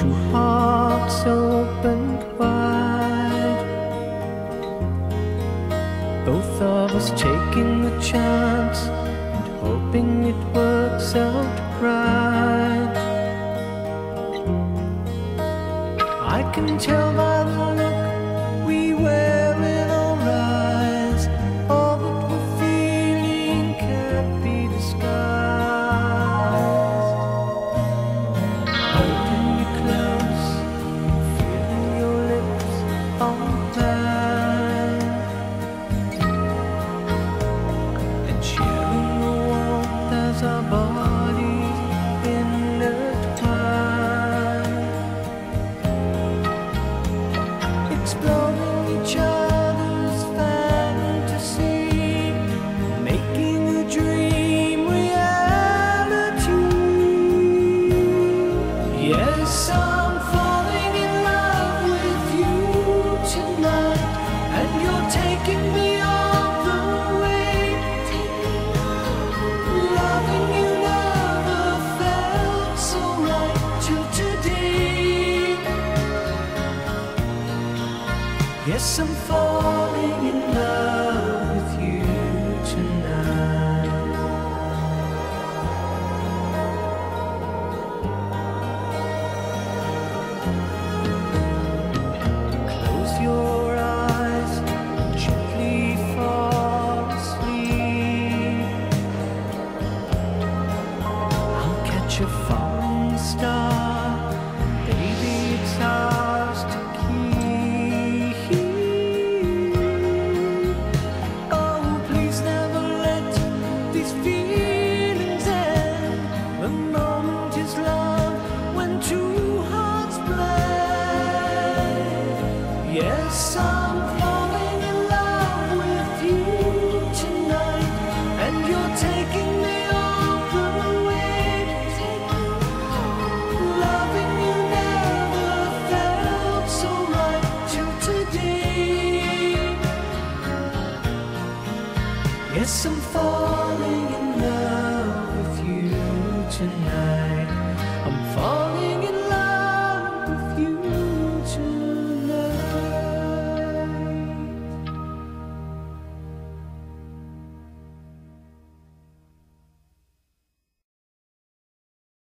hearts open wide. Both of us taking the chance and hoping it works out right. I can tell by Yes, I'm falling in love I'll a falling star, baby, it's ours to keep. Oh, please never let these feelings end. The moment is love when two hearts blend. Yes, I Yes, I'm falling in love with you tonight.